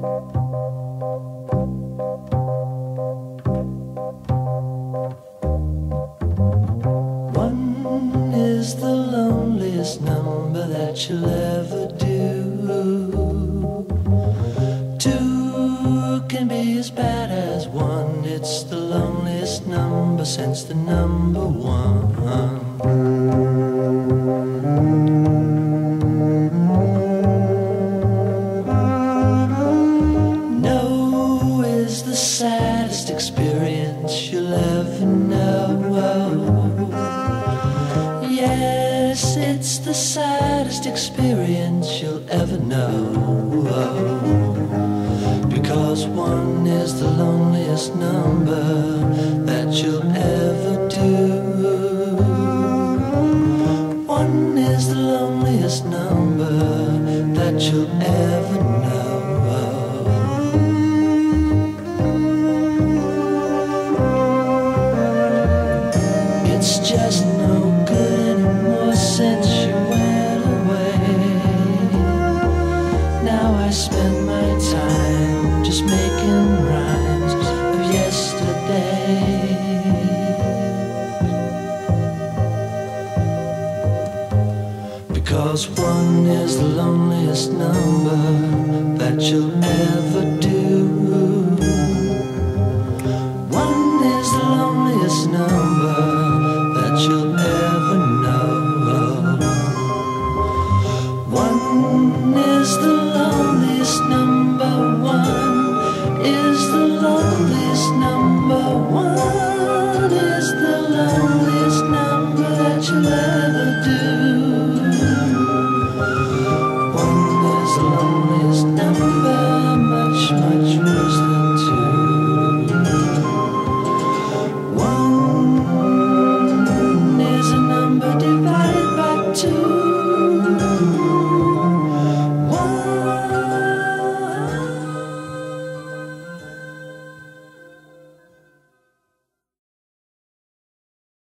One is the loneliest number that you'll ever do. Two can be as bad as one. It's the loneliest number since the number one. Experience you'll ever know. Yes, it's the saddest experience you'll ever know. Because one is the loneliest number that you'll ever do. One is the loneliest number It's just no good anymore since you went away. Now I spend my time just making rhymes of yesterday. Because one is the loneliest number that you'll ever one is the loneliest number one is the loneliest number one is the loneliest number that you'll ever do. One is the loneliest number, much, much worse than two. One is a number divided by two.